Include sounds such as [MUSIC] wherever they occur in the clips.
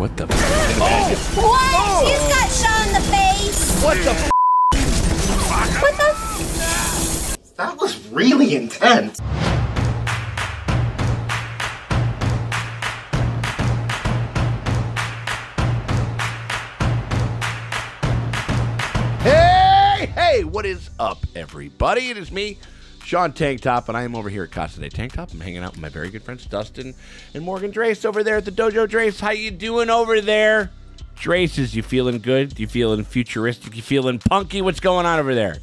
What the? oh! What? He's got shot in the face. What the? What the? F- That was really intense. Hey, hey, what is up, everybody? It is me, Sean Tank Top, and I am over here at Casa de Tank Top. I'm hanging out with my very good friends Dustin and Morgan Drase over there at the Dojo Drase. How you doing over there? Drases, you feeling good? You feeling futuristic? You feeling punky? What's going on over there?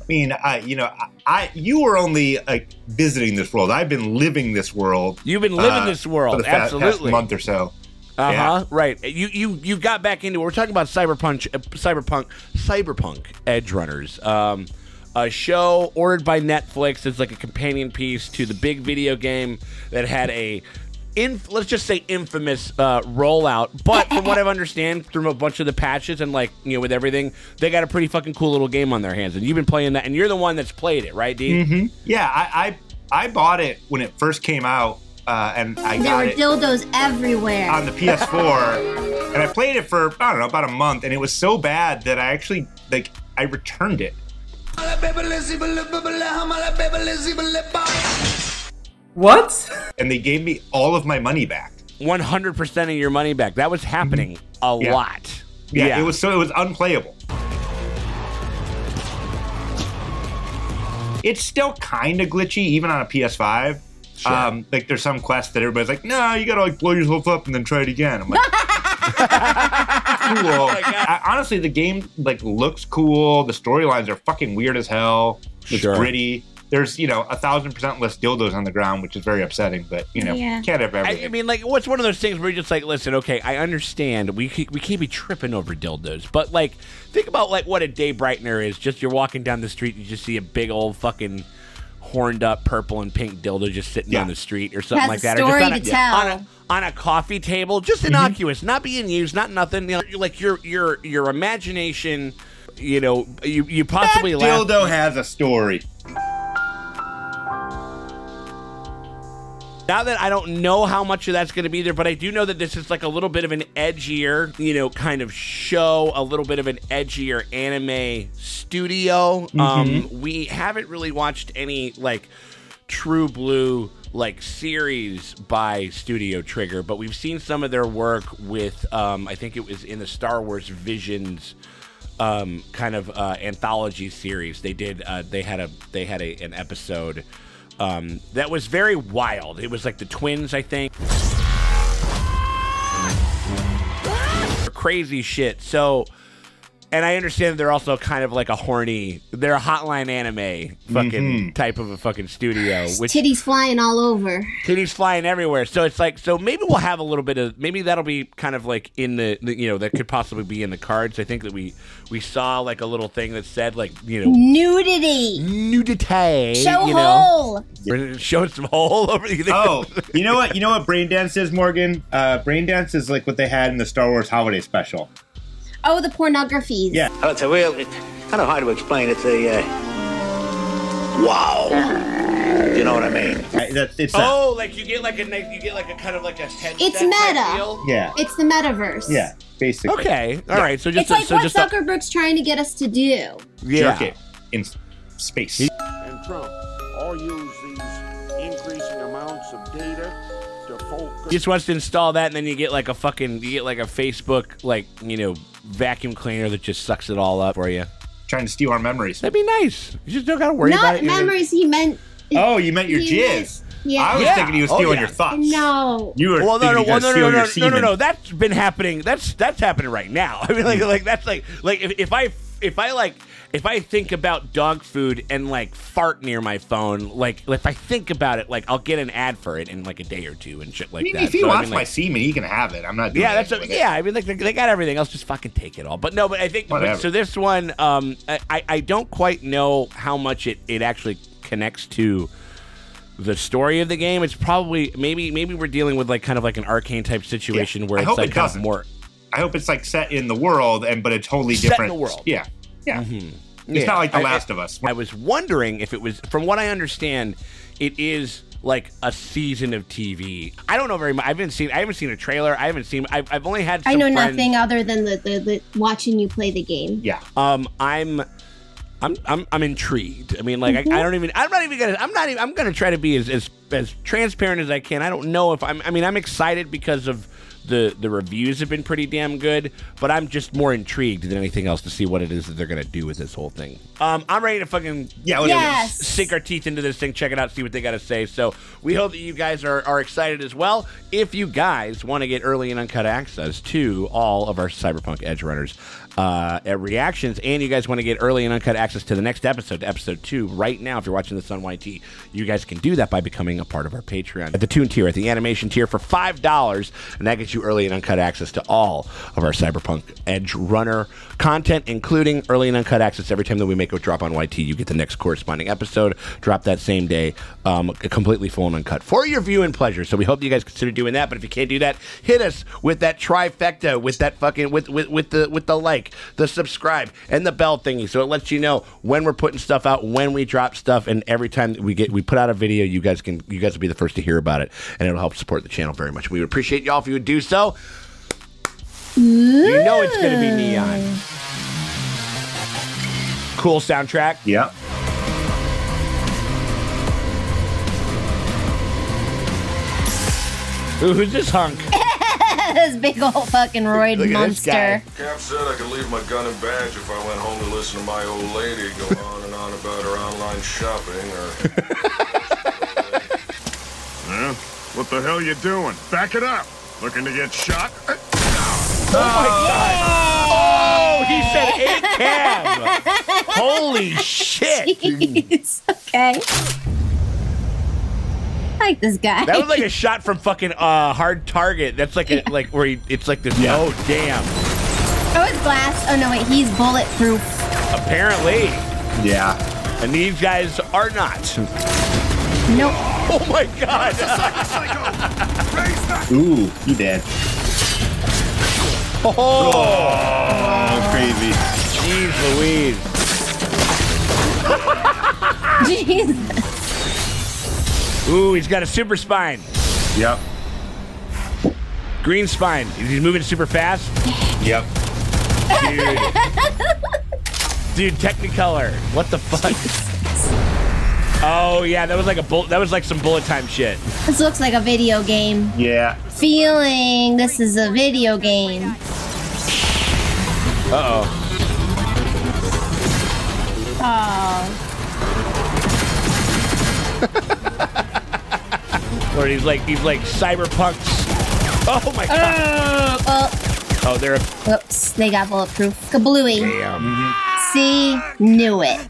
I mean, I you know, I, I you were only like visiting this world. I've been living this world. You've been living uh, this world, for the fa- past absolutely. month or so. Uh huh. Yeah. Right. You you you got back into. It. We're talking about cyberpunk, uh, cyberpunk, cyberpunk edge runners. Um, a show ordered by Netflix. It's like a companion piece to the big video game that had a. In, let's just say infamous uh, rollout, but from what I understand, through a bunch of the patches and like you know with everything, they got a pretty fucking cool little game on their hands. And you've been playing that, and you're the one that's played it, right, D? hmm Yeah, I, I I bought it when it first came out, uh, and I there got were it dildos everywhere. on the PS4, and I played it for I don't know about a month, and it was so bad that I actually like I returned it. What? and they gave me all of my money back. One hundred percent of your money back. That was happening a. Yeah. lot. Yeah, it was so it was unplayable. It's still kind of glitchy, even on a PS5. Sure. Um, like there's some quests that everybody's like, "No, you gotta like blow yourself up and then try it again." I'm like, [LAUGHS] "Cool." [LAUGHS] Oh I- honestly, the game like looks cool. The storylines are fucking weird as hell. It's Sure. gritty. There's you know a thousand percent less dildos on the ground, which is very upsetting. But you know, Yeah. can't have I, everything. I mean, like, what's one of those things where you're just like, listen, okay, I understand we we can't be tripping over dildos, but like, think about like what a day brightener is. Just you're walking down the street, you just see a big old fucking horned up purple and pink dildo just sitting Yeah. on the street or something like a that, story or just on to a, tell. on a on a coffee table, just mm-hmm. innocuous, not being used, not nothing. You know, like your your your imagination. You know, you you possibly laugh. dildo has a story. Now that I don't know how much of that's going to be there, but I do know that this is like a little bit of an edgier, you know, kind of show, a little bit of an edgier anime studio. Um, we haven't really watched any like true blue like series by Studio Trigger, but we've seen some of their work with. Um, I think it was in the Star Wars Visions um, kind of uh, anthology series. They did. Uh, they had a they had a, an episode um, that was very wild. It was like the twins, I think. Crazy shit. So, and I understand they're also kind of like a horny. They're a hotline anime fucking type of a fucking studio, which Titties flying all over. titties flying everywhere. So it's like, so maybe we'll have a little bit of, maybe that'll be kind of like in the, the you know, that could possibly be in the cards. I think that we we saw like a little thing that said like, you know, Nudity. nudity. Show you know, hole. We're showing some hole [LAUGHS] over. You think Oh, [LAUGHS] you know what? You know what brain dance is, Morgan? Uh, brain dance is like what they had in the Star Wars Holiday Special. Oh, the pornographies. Yeah. Oh, it's a real, it's kind of hard to explain. It's a, uh, wow. You know what I mean? Right, That's it's that. Oh, like you get like a you get like a kind of like a headset It's meta. yeah, It's the metaverse. yeah, basically. Okay, all right. So just It's like so what just a- trying to get us to do. yeah. Jerk it in space. and Trump all use these increasing amounts of data to focus. He just wants to install that, and then you get like a fucking you get like a Facebook like you know vacuum cleaner that just sucks it all up for you. Trying to steal our memories. That'd be nice. You just don't gotta worry about it. You're- memories. He meant. Oh, you meant your He meant- jizz. Yeah. I was Yeah. thinking he was Oh, stealing yeah. your thoughts. No. You were Well, no, thinking no, well, was no, no, no, no, no, no. That's been happening. That's that's happening right now. [LAUGHS] I mean, like, like that's like, like if, if I if I like if I think about dog food and like fart near my phone, like if I think about it, like I'll get an ad for it in like a day or two and shit like I mean, that. if he So, I wants mean, my like, semen, he can have it. I'm not. Doing yeah, that's anything a, with it. yeah. I mean, like they, they got everything else. Just fucking take it all. But no, but I think but, so. This one, um, I I- I don't quite know how much it it actually connects to the story of the game. It's probably maybe maybe we're dealing with like kind of like an arcane type situation Yeah. where I it's hope like it kind of doesn't. more. I hope it's like set in the world and but a totally Set in different the world. Yeah, yeah. It's Yeah. not like The Last I- of Us. I was wondering if it was, from what I understand, it is like a season of TV. I don't know very much. I haven't seen. I haven't seen a trailer. I haven't seen. I've, I've only had. I know friends- nothing other than the, the, the watching you play the game. Yeah. Um, I'm. I'm, I'm, I'm intrigued. I mean, like, I, I don't even. I'm not even gonna. I'm not even. I'm gonna try to be as, as as transparent as I can. I don't know if I'm. I mean, I'm excited because of the the reviews have been pretty damn good, but I'm just more intrigued than anything else to see what it is that they're gonna do with this whole thing. Um, I'm ready to fucking Yeah. whatever. Yes. sink our teeth into this thing, check it out, see what they got to say. So we hope that you guys are, are excited as well. If you guys want to get early and uncut access to all of our Cyberpunk Edge Runners uh, reactions, and you guys want to get early and uncut access to the next episode, episode two, right now, if you're watching this on YT, you guys can do that by becoming a part of our Patreon. At the Toon tier, at the animation tier for $5, and that gets you early and uncut access to all of our Cyberpunk Edge Runner content, including early and uncut access every time that we make a drop on YT. You get the next corresponding episode, drop that same day, um, completely full and uncut for your viewing pleasure. So we hope you guys consider doing that. But if you can't do that, hit us with that trifecta, with that fucking with with, with the with the like, the subscribe, and the bell thingy, so it lets you know when we're putting stuff out, when we drop stuff, and every time we get we put out a video, you guys can you guys will be the first to hear about it, and it'll help support the channel very much. We would appreciate y'all if you would do so. You know it's gonna be neon. Cool soundtrack. Yeah. Ooh, who's this hunk? [LAUGHS] this big old fucking roid Look at this guy. monster. Cap said I could leave my gun and badge if I went home to listen to my old lady go [LAUGHS] on and on about her online shopping or. [LAUGHS] Huh? What the hell you doing? Back it up. Looking to get shot? Oh, my god! Oh, he said eight cam. Holy shit. Jeez. Okay. I like this guy. That was like a [LAUGHS] shot from fucking uh, hard target. That's like a like where he, it's like this. Oh damn! oh, it's glass. Oh no, wait, he's bulletproof. Apparently, Yeah. and these guys are not. Nope. Oh my god! Ooh, he dead. Oh, Oh, crazy. jeez Louise! [LAUGHS] Jesus. Ooh, he's got a super spine. Yep. Green spine. He's moving super fast. Yep. Dude. [LAUGHS] Dude, Technicolor. What the fuck? Oh yeah, that was like a bull. That was like some bullet time shit. This looks like a video game. Yeah. Feeling this is a video game. Uh oh. Oh. Or he's like he's like cyberpunk. Oh my god. Oh, Oh, they're Oops. They got bulletproof. Kablooey. damn. See? Knew it.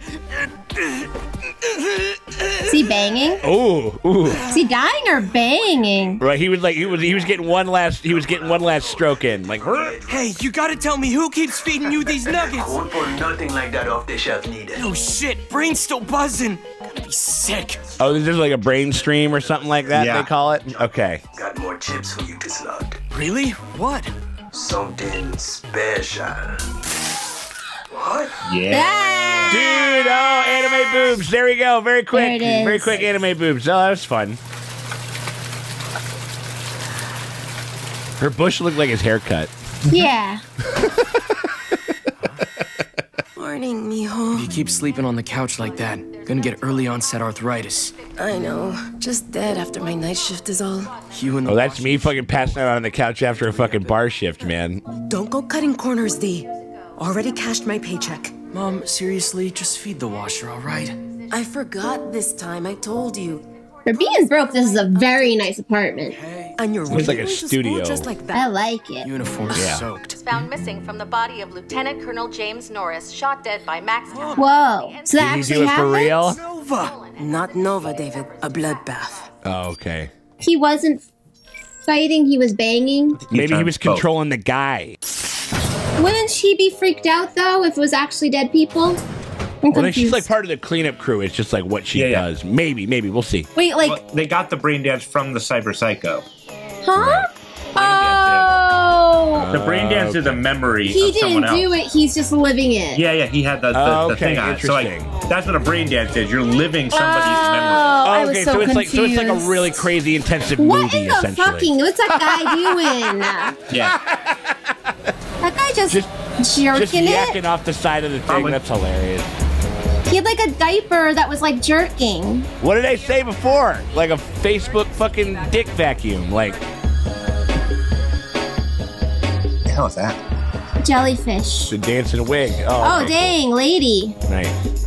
See banging? Oh, ooh. Is he dying or banging? Right, he was like he was he was getting one last he was getting one last stroke in. Like Hey, you gotta tell me who keeps feeding you these nuggets. I won't pull nothing like that off the shelf needed. Oh shit, brain's still buzzing. Gonna be sick. Oh, this is like a brain stream or something like that Yeah. they call it. Okay. Got more chips for you to slug. Really? What? Something special. What? Yeah. Ah! Dude, oh, anime boobs. There we go. Very quick. There it is. Very quick anime boobs. Oh, that was fun. Her bush looked like his haircut. Yeah. [LAUGHS] Morning, mijo. You keep sleeping on the couch like that. Gonna get early onset arthritis. I know. Just dead after my night shift is all. You and the Oh, that's me fucking passing out on the couch after a fucking bar shift, man. Don't go cutting corners, D. Already cashed my paycheck. Mom, seriously, just feed the washer, alright? I forgot this time. I told you. For being broke, this is a very nice apartment. And you're Looks like a going to school studio. just like that. I like it. Uniform Yeah. soaked. found missing from the body of Lieutenant Colonel James Norris, shot dead by MaxTac. Whoa. So that Did he actually do it for real? Nova! Not Nova, David. A bloodbath. Oh, okay. He wasn't fighting, he was banging. Maybe he tried was both. controlling the guy. Wouldn't she be freaked out though if it was actually dead people? I'm Well, then she's like part of the cleanup crew. It's just like what she Yeah, yeah. does. Maybe, maybe we'll see. Wait, like, Well, they got the brain dance from the Cyber Psycho. huh? Brain dance, oh. The brain dance is a memory he of didn't else. do it. He's just living it. Yeah, yeah, he had the, the, Oh, the thing on it. So like, interesting. that's what a brain dance is. You're living somebody's oh, memory. Oh, I was okay, so, so, it's like so it's like a really crazy intensive What movie in the essentially. fucking? What's that guy [LAUGHS] doing? Yeah. That guy just, Just jerking it. yakking off the side of the thing. Probably. That's hilarious. He had like a diaper that was like jerking. What did I say before? Like a Facebook fucking dick vacuum. Like the hell is that? Jellyfish. the dancing wig. Oh, Oh, okay, dang, lady. cool. Nice.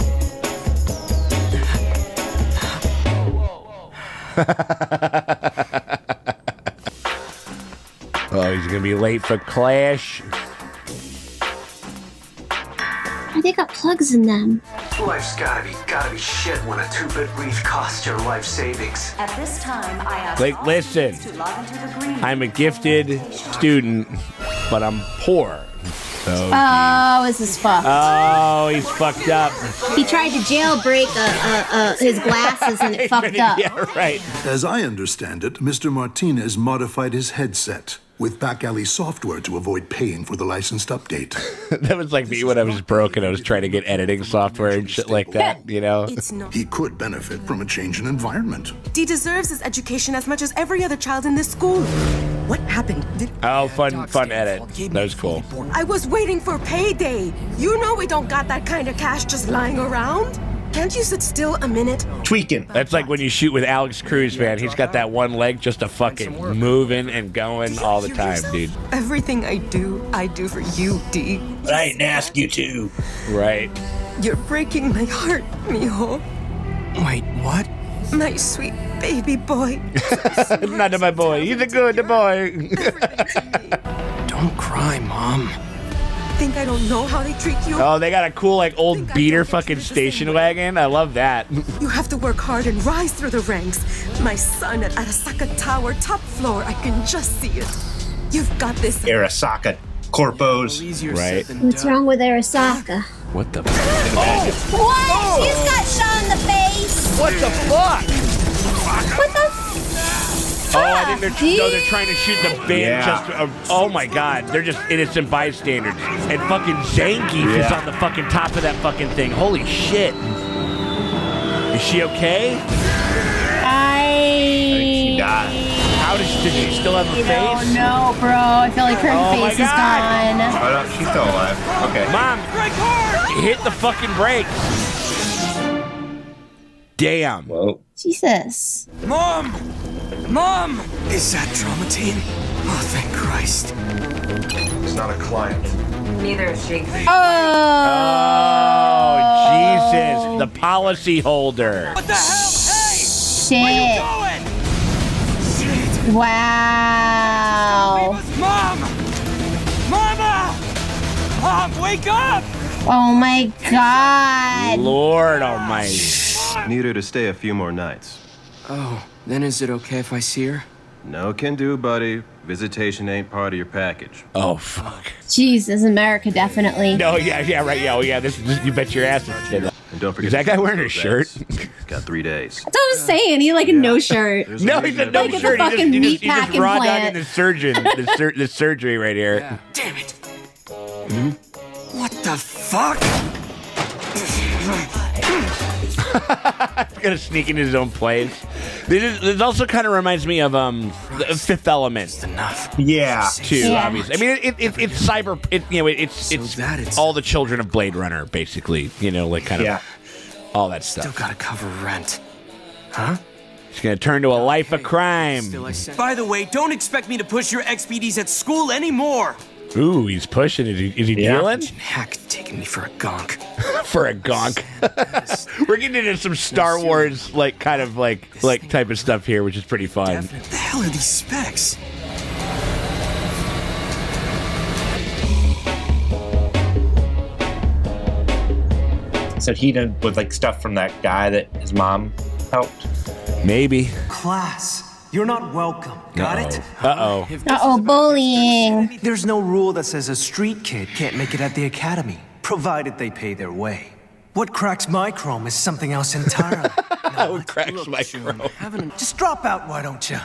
[LAUGHS] oh, he's gonna be late for clash. They got plugs in them. Life's gotta be gotta be shit when a two-bit wreath costs your life savings. At this time, I ask like, all listen, to log into the green. I'm a gifted student, but I'm poor. So. Oh, this is fucked. Oh, he's fucked up. he tried to jailbreak uh, uh, uh, his glasses and it [LAUGHS] fucked up. Yeah, right. As I understand it, Mr. Martinez modified his headset with back alley software to avoid paying for the licensed update. [LAUGHS] that was like me when I was broke and I was trying to get editing software and shit like that, you know? It's not. He could benefit from a change in environment. Dee deserves his education as much as every other child in this school. What happened? Did Oh, fun, fun edit. That was cool. I was waiting for payday. You know we don't got that kind of cash just lying around. Can't you sit still a minute? Tweaking. That's like when you shoot with Alex Cruz, man. He's got that one leg just a fucking moving and going all the time, dude. Everything I do, I do for you, Dee. But I didn't ask you to. Right. You're breaking my heart, mijo. Wait, what? My sweet baby boy. [LAUGHS] Not to my boy. He's a good boy. Don't cry, Mom. Think I don't know how they treat you? oh, they got a cool, like, old beater fucking station wagon. I love that. [LAUGHS] You have to work hard and rise through the ranks. My son at Arasaka Tower, top floor. I can just see it. You've got this. Arasaka Corpos. Right. What's wrong with Arasaka? What the? Oh! What? He's got shot in the face. What the fuck? What the? Oh, I think they're no, they're trying to shoot the band. Yeah. Just uh, oh my god, they're just innocent bystanders. And fucking Zangief is on the fucking top of that fucking thing. Holy shit! Is she okay? I. She died. How does does she still have a Oh face? no, bro! I feel like her Oh my face is gone. Oh, no, she's still alive. Okay. Mom, hit the fucking brakes. Damn. Whoa. Jesus. Mom! Mom! Is that Trauma Team? Oh, thank Christ. He's not a client. Neither is she. Oh. Oh Jesus, the policy holder. What the hell? Hey! Shit. Wow. Mom! Mama! Mom, wake up! Oh my god. Lord Almighty. Need her to stay a few more nights. Oh, then is it okay if I see her? No can do, buddy. Visitation ain't part of your package. Oh fuck. Jesus, America definitely. No, yeah, yeah, right, yeah, oh yeah. This, this you bet your ass it's And don't forget Is that guy wearing a those shirt? eggs. Got three days. That's what I'm saying. He like a no shirt. No, he's said no Like it's a shirt. He just, fucking he just, he just raw plant. dogging the surgeon, the, sur- the surgery right here. Damn hmm? it. What the fuck? He's [LAUGHS] gonna sneak into his own place. This, is, this also kind of reminds me of um the Fifth Element Enough. Yeah. too. Yeah. Obviously, I mean it, it, it's cyber. It, you know, it's it's that it's- all the children of Blade Runner, basically. You know, like kind of Yeah. all that stuff. Still gotta cover rent. Huh? He's gonna turn to a life of crime. Still I sent- By the way, don't expect me to push your XBDs at school anymore. Ooh, he's pushing. Is he, is he Yeah. dealing Hack taking me for a gonk. [LAUGHS] for a gonk? [LAUGHS] We're getting into some Star Wars like kind of like like type of stuff here, which is pretty fun. What the hell are these specs? So he did with like stuff from that guy that his mom helped. Maybe. Class, you're not welcome. Got it? Uh oh. Uh oh, bullying. There's no rule that says a street kid can't make it at the academy, provided they pay their way. What cracks my chrome is something else entirely. [LAUGHS] Oh, cracks my chrome. Just drop out, why don't you?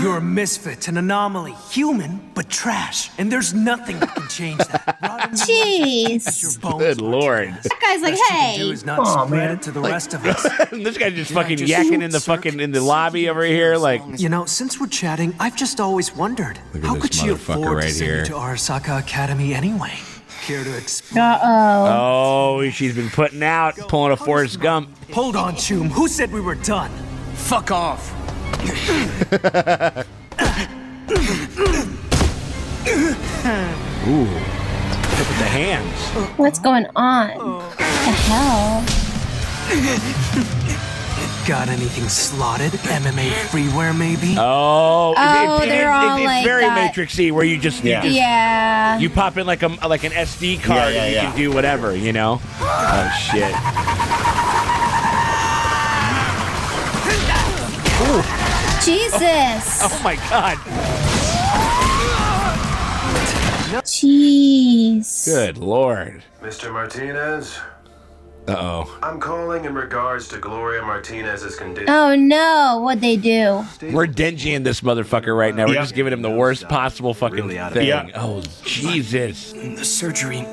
You're a misfit, an anomaly, human, but trash. And there's nothing that can change that. [LAUGHS] Jeez. Good lord. That guy's like, Do hey. is not spread it to the rest of us. [LAUGHS] this guy's just Can fucking just yakking in the circle fucking in the lobby over here, like. You know, since we're chatting, I've just always wondered Look at how this could she motherfucker afford right to send here. you to Arasaka Academy anyway? Care to explain? Uh oh. Oh, she's been putting out, pulling a Forrest Gump. Hold on, Choom. Who said we were done? Fuck off. [LAUGHS] Ooh. Look at the hands. What's going on? What the hell? Got anything slotted? MMA freeware, maybe? Oh, Oh, they're all it's like very that. matrixy where you just, you Yeah. just Yeah. you pop in like a like an SD card yeah, and you yeah. can do whatever, you know. Oh shit. Jesus. Oh, oh my god. Jeez. Good lord. Mr. Martinez, Uh oh. I'm calling in regards to Gloria Martinez's condition. Oh no, what'd they do? We're dingy in this motherfucker right now. We're Yep. just giving him the worst possible fucking Really out of thing. Yeah. Oh Jesus. The surgery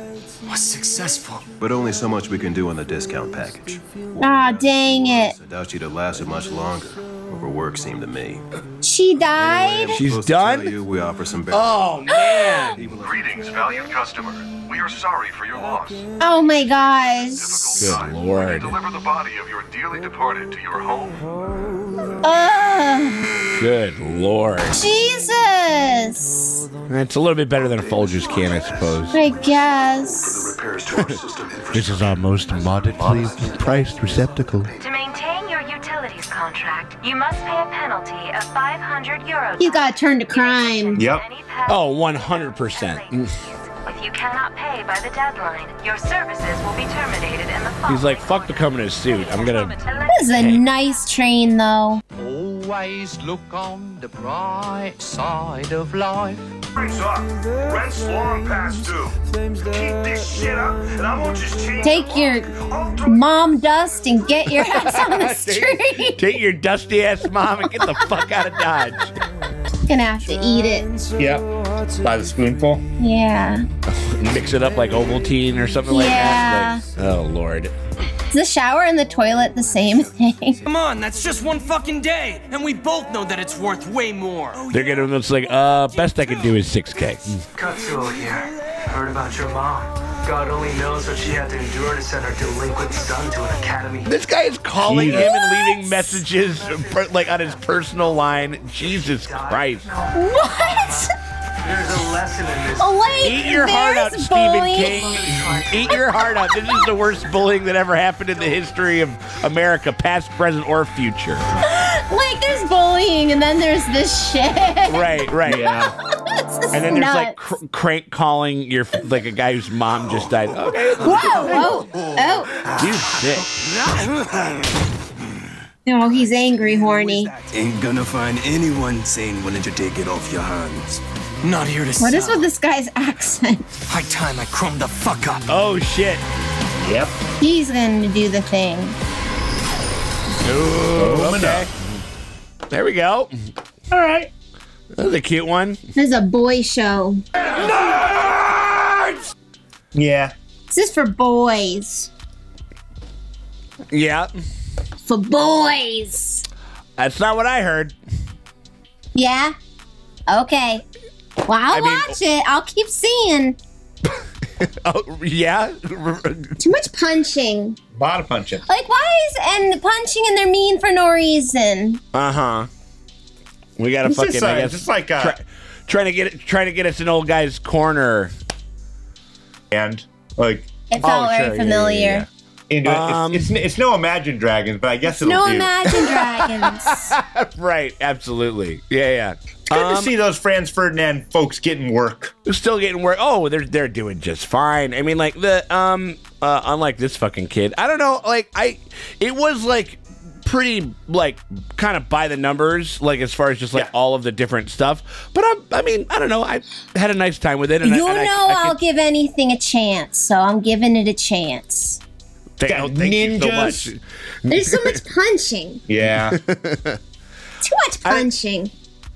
was successful. But only so much we can do on the discount package. Ah, dang it. I doubt she'd have lasted much longer. Overwork seemed to me. She died? She's Supposed to done? You, we offer some Oh man. Greetings, valued customer. We are sorry for your loss. Oh my gosh. Good lord. Deliver the body of your dearly departed to your home. Ugh. Good lord. Jesus. It's a little bit better than a Folgers can, I suppose. I guess. Repairs to our system This is our most modestly priced receptacle. You must pay a penalty of 500 euros. He's got turned to crime. Yep. Oh, 100%. If you cannot pay by the deadline, your services will be terminated in the following He's like, fuck becoming a suit. I'm gonna. This is a nice train, though. Always look on the bright side of life. Rent's up. Rent's long past due. Keep this shit up, and I'm gonna just change Take your mom dust and get your [LAUGHS] ass on the street. Take your dusty ass mom and get the fuck out of Dodge. Gonna have to eat it. Yep. By the spoonful. Yeah. Mix it up like Ovaltine or something like that. Like, oh lord. Is the shower and the toilet the same thing? Come on, that's just one fucking day, and we both know that it's worth way more. They're getting it's like, uh, best I can do is 6k. Katsuo here. Heard about your mom. God only knows what she had to endure to send her delinquent son to an academy. This guy is calling Jesus. him and leaving messages per- like on his personal line. Jesus Christ. What? There's a lesson in this. Oh, wait. Eat your heart out, there's Stephen bullying. King. Eat your heart out. This is the worst bullying that ever happened in the history of America, past, present, or future. Like, there's bullying, and then there's this shit. Right, right. Yeah. [LAUGHS] And then there's like cr- crank calling your like a guy whose mom just died. Okay, Whoa! Oh! Oh! you sick. No, he's angry, horny. Ain't gonna find anyone sane willing to take it off your hands. Not here to What is sell. with this guy's accent? High time I chrome the fuck up. Oh shit. Yep. He's gonna do the thing. Ooh, okay. There we go. All right. That was a cute one. This is a boy show. Yeah. This is for boys. Yeah, For boys. that's not what I heard. Yeah? Okay. Well, I'll I mean- watch it. I'll keep seeing. [LAUGHS] Oh yeah. [LAUGHS] Too much punching. Bottom punching. Like, why is and punching and they're mean for no reason? Uh huh. We gotta It's fucking. just, uh, I guess just like, uh, try- trying to get it, trying to get us an old guy's corner. And like It felt very sure, yeah, familiar. yeah, into Um, it. It's, it's it's no Imagine Dragons, but I guess it'll No do. Imagine [LAUGHS] Dragons. right. Absolutely. Yeah. Yeah. Good Um, to see those Franz Ferdinand folks getting work. still getting work. Oh, they're they're doing just fine. I mean, like the um, uh, unlike this fucking kid, I don't know. Like I, it was like pretty like kind of by the numbers, like as far as just like Yeah. all of the different stuff. But I, I mean, I don't know. I had a nice time with it. And you I, know I, I I'll could- give anything a chance, so I'm giving it a chance. Thank, oh, thank you so ninjas. much. There's so much punching. [LAUGHS] Yeah. Too much punching.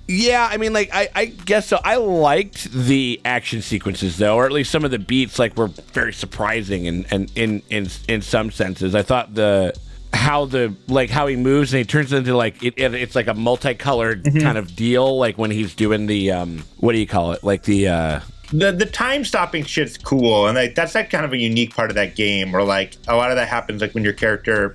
Yeah, I mean, like I, I guess so. I liked the action sequences though, or at least some of the beats like were very surprising and and in in in some senses. I thought the how the like how he moves and he turns into like it, it- it's like a multicolored Mm-hmm. kind of deal like when he's doing the um what do you call it like the uh the the time stopping shit's cool, and like that's like kind of a unique part of that game. Where like a lot of that happens like when your character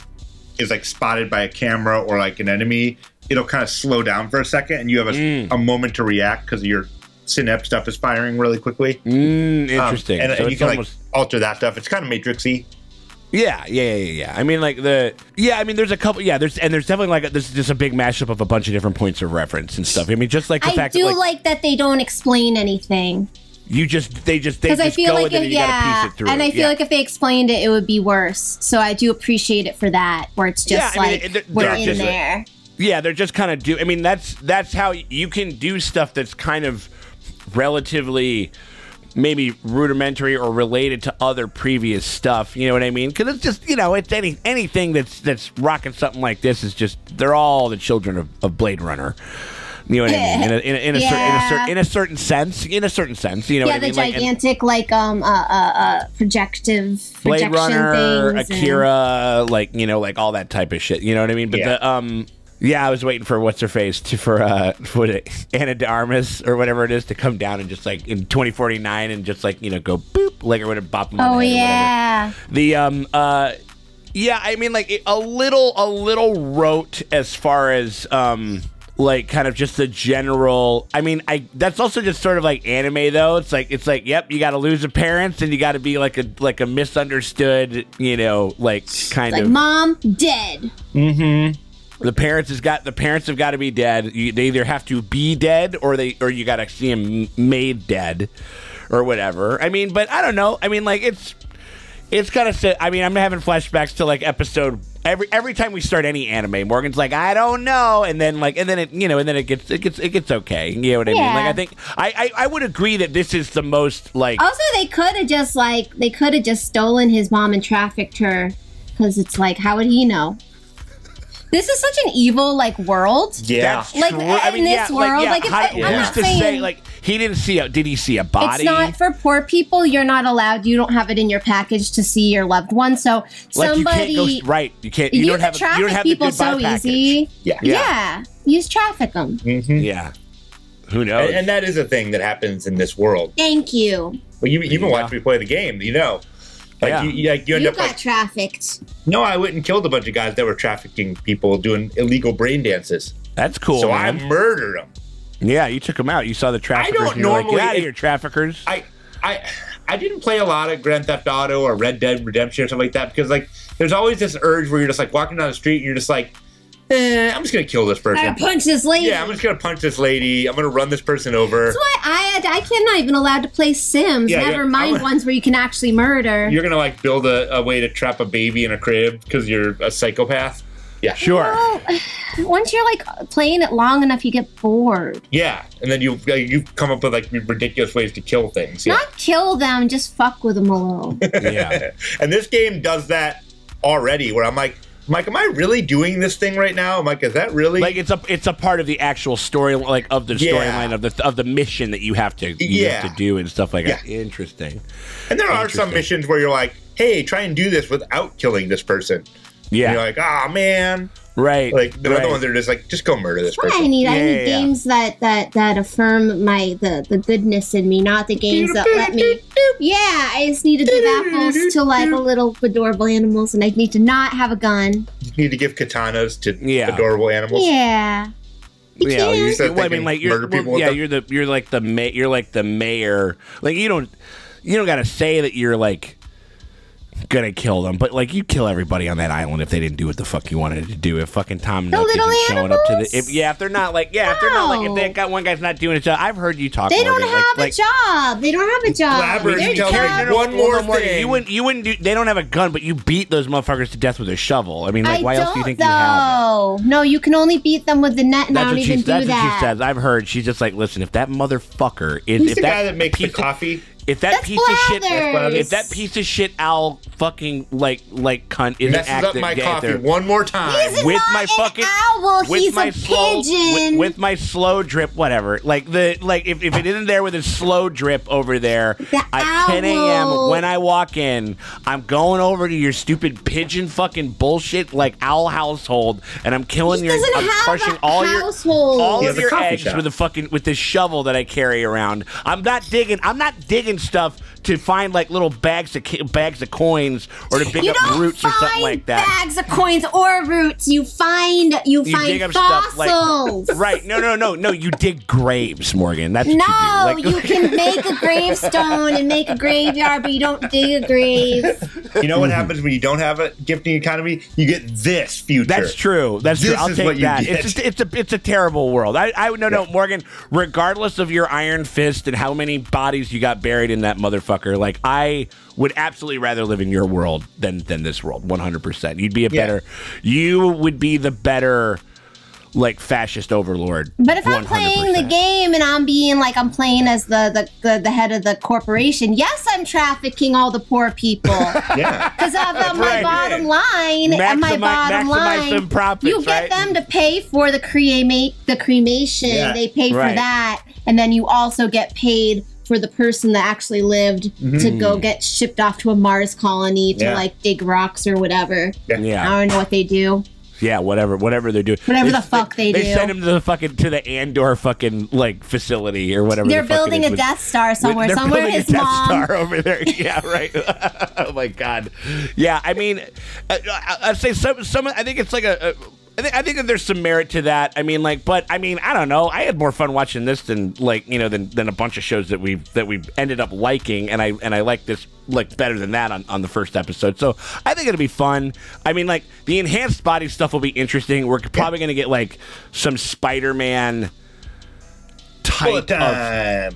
is like spotted by a camera or like an enemy, it'll kind of slow down for a second, and you have a, Mm. a moment to react because your synapse stuff is firing really quickly. mm, interesting and, So and you can almost- like alter that stuff. It's kind of matrixy. Yeah, yeah, yeah, yeah, yeah. I mean, like the yeah. I mean, there's a couple. Yeah, there's and there's definitely like a, this is just a big mashup of a bunch of different points of reference and stuff. I mean, just like the I fact do that like, like, that they don't explain anything you just they just they just I feel go like with it if, and you gotta yeah, piece it through. and I feel Yeah. like if they explained it, it would be worse. So I do appreciate it for that, where it's just Yeah, I mean, like it- they're- we're they're in just- there. Yeah, they're just kind of do. I mean, that's that's how you can do stuff that's kind of relatively maybe rudimentary or related to other previous stuff. You know what I mean? Because it's just you know it's any anything that's that's rocking something like this is just they're all the children of, of Blade Runner. You know what I mean? In a, in a, in a, cer- in, a Yeah. cer- in a certain sense, in a certain sense, you know yeah, what I the mean? Like, and- gigantic like um uh uh, uh projective Blade Runner, things and- Akira, like you know, like all that type of shit. You know what I mean? But the um, yeah, I was waiting for what's her face to for uh, what it, Ana de Armas or whatever it is to come down and just like in 2049 and just like you know go boop like it would have bopped him on Oh the head yeah. The um uh yeah, I mean like a little a little rote as far as um like kind of just the general I mean I that's also just sort of like anime though. It's like it's like yep, you got to lose a parents and you got to be like a like a misunderstood, you know, like kind Like of mom dead. Mm Mhm. The parents has got the parents have got to be dead. You, they either have to be dead or they or you got to see them made dead or whatever. I mean, but I don't know. I mean, like it's it's kind of. I mean, I'm having flashbacks to like episode every every time we start any anime. Morgan's like, I don't know, and then like and then it you know and then it gets it gets it gets okay. You know what I mean? Like I think I, I I would agree that this is the most like Also, they could have just like they could have just stolen his mom and trafficked her, because it's like, how would he know? This is such an evil like world. That's like true. in I mean, this yeah, world, yeah, like, if how- I, who's I'm not to saying say like he didn't see a did he see a body? it's not for poor people. You're not allowed. You don't have it in your package to see your loved one. So like somebody, you can't go right. You can't. You, you, don't can have. a- traffic you don't have people so package. easy. Yeah. yeah. Use traffic them. Mm-hmm. Yeah. Who knows? And, and that is a thing that happens in this world. Thank you. Well, you've even watch me play the game, you know. Like Yeah. you, you, like, you end You up got like, trafficked. no, I went and killed a bunch of guys that were trafficking people doing illegal brain dances. That's cool. So man. I murdered them. Yeah, you took them out. You saw the traffickers. I don't and you're like, normally- Get out of here, traffickers. I, I, I didn't play a lot of Grand Theft Auto or Red Dead Redemption or something like that because like there's always this urge where you're just like walking down the street and you're just like, eh, I'm just gonna kill this I person. gotta punch this lady. Yeah, I'm just gonna punch this lady. I'm gonna run this person over. That's why I I cannot even allowed to play Sims. Yeah, Never yeah, mind I'm- ones where you can actually murder. You're gonna like build a, a way to trap a baby in a crib because you're a psychopath. Yeah, Well, [SIGHS] once you're like playing it long enough, you get bored. Yeah, and then you you come up with like ridiculous ways to kill things. Yeah. Not kill them, just fuck with them alone. [LAUGHS] yeah. and this game does that already. Where I'm like, I'm like, am I really doing this thing right now? I'm like, is that really? Like it's a it's a part of the actual story, like of the Yeah. storyline of the of the mission that you have to you Yeah. have to do and stuff like Yeah. that. Interesting. and there are some missions where you're like, hey, try and do this without killing this person. Yeah. And you're like, ah, man. Right. Like the right. other ones are just like, just go murder this What person. I need, I need yeah, yeah. games that that that affirm my the the goodness in me, not the games that let me. Yeah, I just need to give apples to like a little adorable animals, and I need to not have a gun. You need to give katanas to Yeah. adorable animals. Yeah. Yeah, you, Instead of well, I mean, thinking like you're, murder well, people yeah, them. you're the you're like the ma- you're like the mayor. Like you don't you don't got to say that you're like gonna kill them, but like you kill everybody on that island if they didn't do what the fuck you wanted to do. If fucking Tom The Nook little isn't showing up to the if yeah, if they're not like yeah, if they're not like if No. they got one guy's not doing a job. I've heard you talk. They don't have like, a job. They don't have a job. Blabbers, Their you tell me one more no, Morgan, thing. You wouldn't. You wouldn't do. They don't have a gun, but you beat those motherfuckers to death with a shovel. I mean, like, I why else do you think you have? though. No, you can only beat them with the net, and I That's don't what she. even do That's what that. she says. I've heard. She's just like, listen, if that motherfucker is, Who's if the that guy that makes the coffee? If that That's piece of shit, Blathers. if that piece of shit Al fucking like like cunt isn't Messes up my coffee there- one more time. He's with not my an fucking owl. with He's my a slow pigeon. with, with my slow drip, whatever. Like the like if, if it isn't there with a slow drip over there [LAUGHS] at 10 a.m. owl. when I walk in, I'm going over to your stupid pigeon fucking bullshit like owl household, and I'm killing He your, I'm have crushing a all your household. all He of your eggs shop. with a fucking with this shovel that I carry around. I'm not digging. I'm not digging stuff to find like little bags of ki- bags of coins or to pick you up roots or something like that. bags of coins or roots. You find you, You find dig up stuff fossils. like [LAUGHS] right. No, no, no, no. You dig graves, Morgan. That's what no, you do. you can [LAUGHS] make a gravestone and make a graveyard, but you don't dig a grave. You know what happens when you don't have a gifting economy? You get this future. That's true. That's This true. I'll is take what you that. get. It's just, it's a it's a terrible world. I I no no Morgan. Regardless of your iron fist and how many bodies you got buried in that motherfucker, like I would absolutely rather live in your world than than this world. One hundred percent. You'd be a Yeah. better. You would be the better. Like fascist overlord. But if I'm playing the game and I'm being like I'm playing as the the, the, the head of the corporation, yes, I'm trafficking all the poor people. [LAUGHS] Yeah. Because of uh, my Right. bottom line, and my bottom line, profits, you get right? them to pay for the cremate, the cremation. Yeah. They pay for Right. that, and then you also get paid for the person that actually lived to Mm-hmm. go get shipped off to a Mars colony to Yeah. like dig rocks or whatever. Yeah. I don't know what they do. Yeah, whatever, whatever they're doing. Whatever the fuck they They do. send him to the fucking to the Andor fucking like facility or whatever. They're the fuck it building a with- Death Star somewhere. they're Somewhere building his a Death mom. Star [LAUGHS] over there. Yeah, right. [LAUGHS] oh my god. Yeah, I mean, I, I, I'd say some. Some. I think it's like a. a I think, I think that there's some merit to that. I mean, like, but I mean, I don't know. I had more fun watching this than like you know than, than a bunch of shows that we that we ended up liking, and I and I like this like better than that on, on the first episode. So I think it'll be fun. I mean, like the enhanced body stuff will be interesting. We're probably gonna get like some Spider-Man type Bullet of.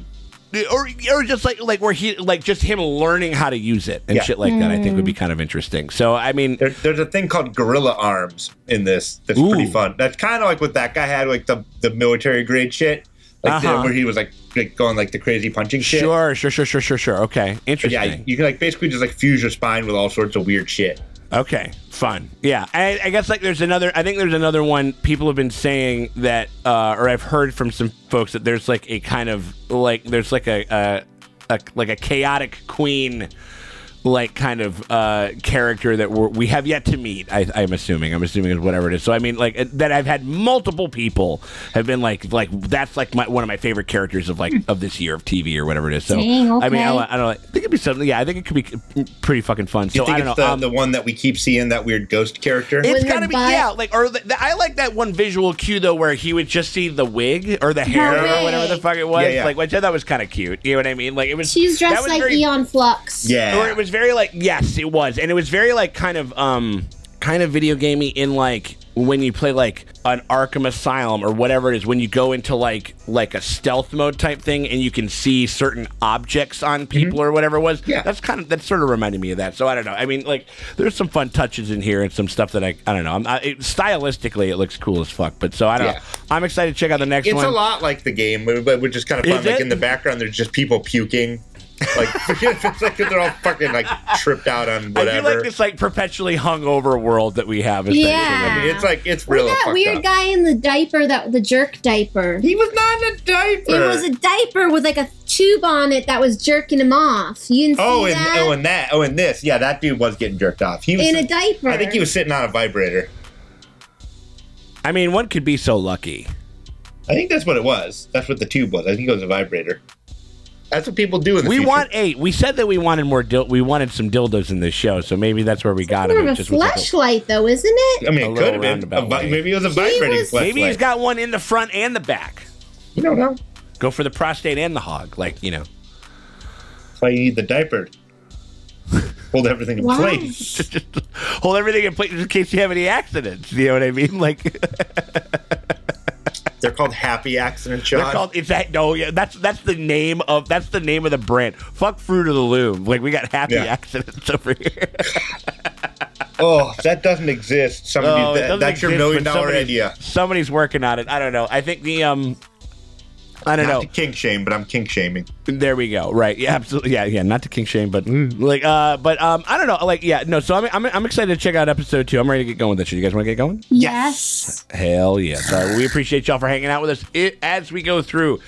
Or or just like like where he like just him learning how to use it and Yeah. shit like that. I think would be kind of interesting. So I mean, There, there's a thing called gorilla arms in this that's pretty fun. That's kind of like what that guy had, like the, the military grade shit, like Uh-huh. where he was like, like going like the crazy punching shit. sure, sure, sure, sure, sure, sure. Okay, But interesting. yeah, you can like basically just like fuse your spine with all sorts of weird shit. Okay, fun. Yeah, I, I guess like there's another. I think there's another one. People have been saying that, uh, or I've heard from some folks that there's like a kind of like there's like a, a, a like a chaotic queen. Like kind of uh, character that we're, we have yet to meet. I, I'm assuming. I'm assuming is whatever it is. So I mean, like uh, that. I've had multiple people have been like, like that's like my, one of my favorite characters of like of this year of TV or whatever it is. So Dang, I mean, I, don't- I don't. know. I think it'd be something. Yeah, I think it could be pretty fucking fun. Do you So think I don't it's know. the, um, the one that we keep seeing, that weird ghost character? It's With gotta be butt. yeah, like or the, the- I like that one visual cue though, where he would just see the wig or the hair or whatever the fuck it was. Yeah, yeah. Like which I thought was kind of cute. You know what I mean? Like it was. She's dressed was like very, Aeon Flux. yeah. Or it was very like yes, it was, and it was very like kind of um kind of video gamey in like when you play like an Arkham Asylum or whatever it is when you go into like like a stealth mode type thing and you can see certain objects on people or whatever it was. Mm-hmm. Yeah. that's kind of that sort of reminded me of that. So I don't know. I mean, like there's some fun touches in here and some stuff that I I don't know. I'm, I, it, stylistically, it looks cool as fuck. But so I don't Yeah. know. I'm excited to check out the next It's one. It's a lot like the game, but but which is kind of fun. Is like it? in the background, there's just people puking. Like [LAUGHS] it's like they're all fucking like tripped out on I whatever. feel like this like perpetually hungover world that we have. essentially. Yeah. I mean, it's like it's What real. that weird up. guy in the diaper that the jerk diaper? He was not in a diaper. It was a diaper with like a tube on it that was jerking him off. You didn't Oh, see and that? oh, and that. Oh, and this. Yeah, that dude was getting jerked off. He was in a diaper. I think he was sitting on a vibrator. I mean, one could be so lucky. I think that's what it was. That's what the tube was. I think it was a vibrator. That's what people do in the We future. want eight. We said that we wanted more. Dil- we wanted some dildos in this show, so maybe that's where we got More him. of It a just was like a- flashlight, though, isn't it? I mean, it could have been. roundabout A vi- maybe it was a vibrating was- flashlight. maybe he's got one in the front and the back. You don't know. Go for the prostate and the hog, like you know. That's why you need the diaper. Hold everything in Why? place. [LAUGHS] Just, just hold everything in place in case you have any accidents. You know what I mean? Like [LAUGHS] They're called happy accident they're shots. called. It's that. No, yeah. That's that's the name of that's the name of the brand. Fuck Fruit of the Loom. Like we got happy Yeah. accidents over here. [LAUGHS] oh, that doesn't exist. Somebody, Oh, that, doesn't that's your million dollar idea. Somebody's working on it. I don't know. I think the um, I don't Not know. to kink shame, but I'm kink shaming. There we go. Right. Yeah. Absolutely. Yeah. Yeah. Not to king shame, but mm, like, uh, but um, I don't know. Like, yeah. No. So I'm, I'm, I'm excited to check out episode two. I'm ready to get going with this. shit. You guys want to get going? Yes. Hell yes. All right. We appreciate y'all for hanging out with us as we go through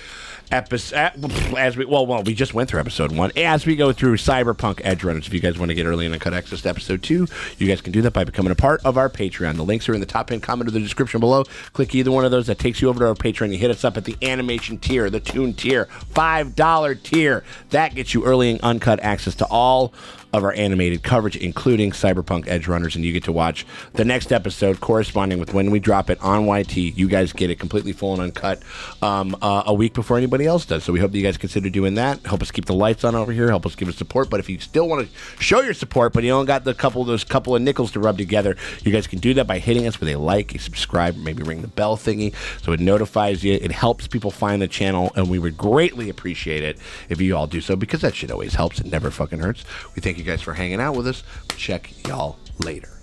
episode as we well well we just went through episode one. As we go through cyberpunk edge runners if you guys want to get early and cut access to episode two you guys can do that by becoming a part of our patreon. The links are in the top pinned comment of the description below. Click either one of those that takes you over to our patreon you hit us up at the animation tier the Toon tier five dollar tier. That gets you early and uncut access to all of our animated coverage, including Cyberpunk Edge Runners, and you get to watch the next episode corresponding with when we drop it on YT. You guys get it completely full and uncut um, uh, a week before anybody else does. So we hope that you guys consider doing that. Help us keep the lights on over here. Help us give us support. But if you still want to show your support, but you don't got the couple those couple of nickels to rub together, you guys can do that by hitting us with a like, a subscribe, maybe ring the bell thingy so it notifies you. It helps people find the channel, and we would greatly appreciate it if you all do so because that shit always helps. It never fucking hurts. We thank you guys for hanging out with us. Check y'all later.